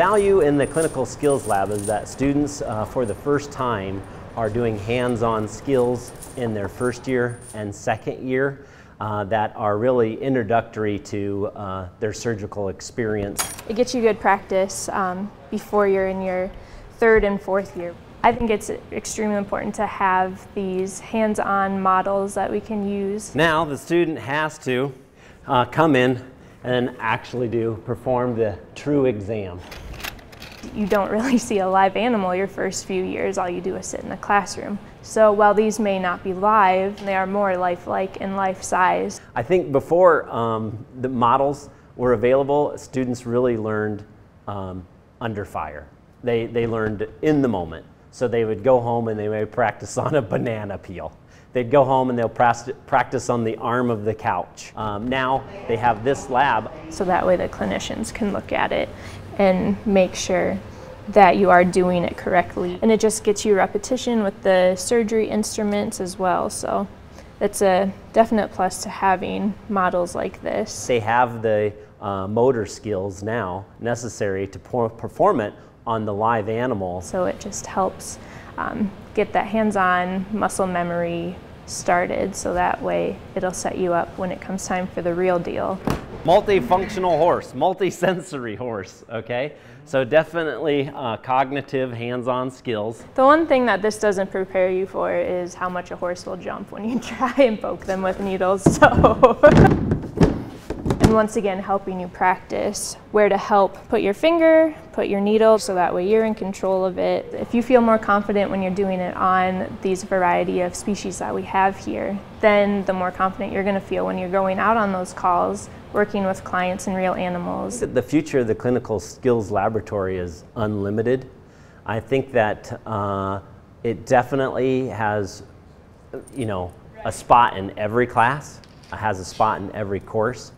value in the clinical skills lab is that students, uh, for the first time, are doing hands-on skills in their first year and second year uh, that are really introductory to uh, their surgical experience. It gets you good practice um, before you're in your third and fourth year. I think it's extremely important to have these hands-on models that we can use. Now the student has to uh, come in and actually do perform the true exam. You don't really see a live animal your first few years, all you do is sit in the classroom. So while these may not be live, they are more lifelike and life-size. I think before um, the models were available, students really learned um, under fire. They, they learned in the moment. So they would go home and they would practice on a banana peel. They'd go home and they'll practice on the arm of the couch. Um, now they have this lab. So that way the clinicians can look at it and make sure that you are doing it correctly. And it just gets you repetition with the surgery instruments as well. So it's a definite plus to having models like this. They have the uh, motor skills now necessary to perform it on the live animal. So it just helps um, get that hands-on muscle memory started so that way it'll set you up when it comes time for the real deal. Multifunctional horse, multisensory horse, okay? So definitely uh, cognitive hands-on skills. The one thing that this doesn't prepare you for is how much a horse will jump when you try and poke them with needles, so. and once again helping you practice where to help put your finger, put your needle, so that way you're in control of it. If you feel more confident when you're doing it on these variety of species that we have here, then the more confident you're going to feel when you're going out on those calls, working with clients and real animals. The future of the clinical skills laboratory is unlimited. I think that uh, it definitely has, you know, a spot in every class, has a spot in every course.